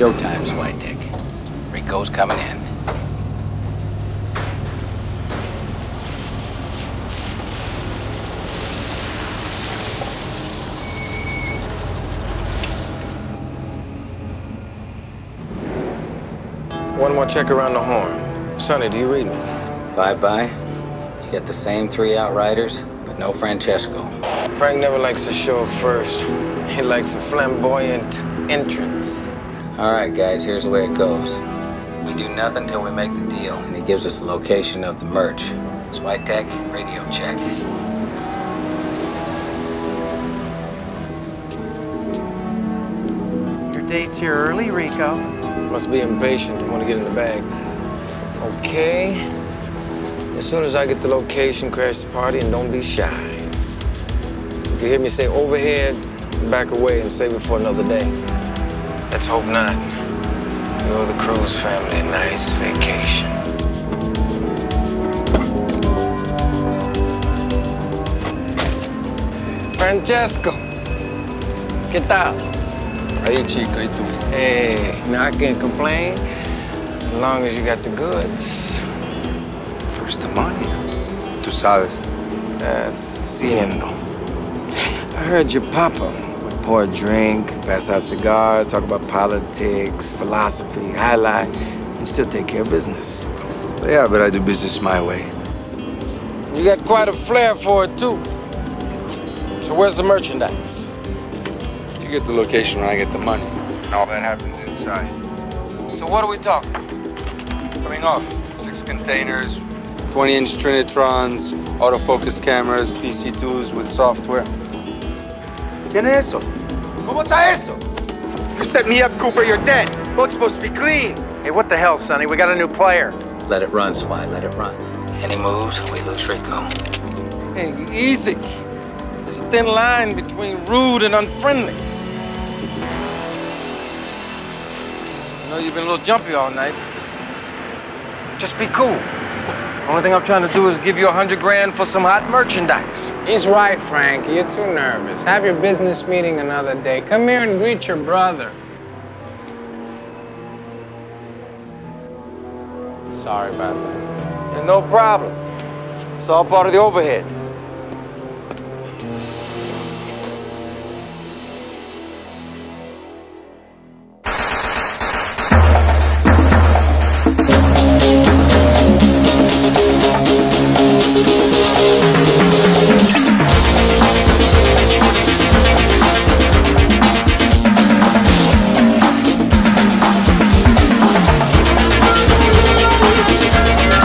Showtime, Switek. Rico's coming in. One more check around the horn. Sonny, do you read me? Five by. You get the same three outriders, but no Francesco. Frank never likes to show up first. He likes a flamboyant entrance. All right, guys, here's the way it goes. We do nothing till we make the deal, and he gives us the location of the merch. Switek, radio check. Your date's here early, Rico. Must be impatient. Want to get in the bag. Okay. As soon as I get the location, crash the party and don't be shy. If you hear me say overhead, back away and save it for another day. Let's hope not. You owe the Cruz family a nice vacation. Francesco, ¿qué tal? Ahí, chico, ¿y tú? Eh, hey, now I can't complain as long as you got the goods. First the money. Tú sabes. Eh, Haciendo. I heard your papa would pour a drink, pass out cigars, talk about politics, philosophy, jai alai, and still take care of business. Yeah, but I do business my way. You got quite a flair for it, too. So where's the merchandise? You get the location when I get the money. And all that happens inside. So what are we talking? Coming off. Six containers, 20-inch Trinitrons, autofocus cameras, PC2s with software. ¿Quién es eso? ¿Cómo está eso? You set me up, Cooper, you're dead. Boat's supposed to be clean. Hey, what the hell, Sonny? We got a new player. Let it run, Swy, let it run. Any moves, we lose Rico. Hey, easy. There's a thin line between rude and unfriendly. I know you've been a little jumpy all night. Just be cool. The only thing I'm trying to do is give you a hundred grand for some hot merchandise. He's right, Frank. You're too nervous. Have your business meeting another day. Come here and greet your brother. Sorry about that. And no problem. It's all part of the overhead.